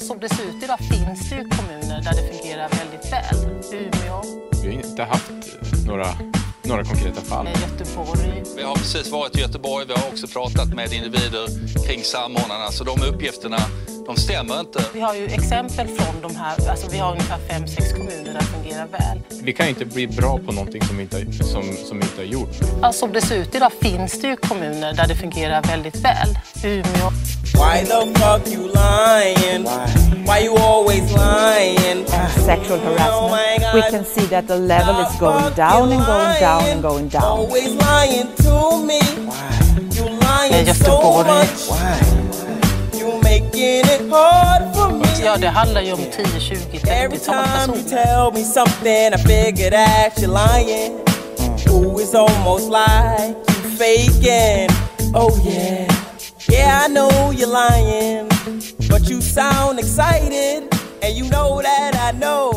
Som det ser ut idag finns det ju kommuner där det fungerar väldigt väl. Umeå, Vi har inte haft några, några konkreta fall. eh, Göteborg. Vi har precis varit i Göteborg. Vi har också pratat med individer kring samordnarna. Så de uppgifterna, de stämmer inte. Vi har ju exempel från de här, alltså vi har ungefär fem, sex kommuner där det fungerar väl. Vi kan ju inte bli bra på någonting som vi inte, som, som inte har gjort. Ja, som det ser ut idag finns det ju kommuner där det fungerar väldigt väl. Umeå, Why the fuck you lying? Why, you always lying? sexual Oh my harassment, we can see that the level is Why going down and going down and going down. Always lying to me. You lying so much. You making it hard for me. Ja, det handlar ju om 10, Every time you tell me something I figure that you're lying. Ooh, it's almost like you're faking. Oh yeah. Yeah, I know you're lying. But you sound excited. And you know that I know.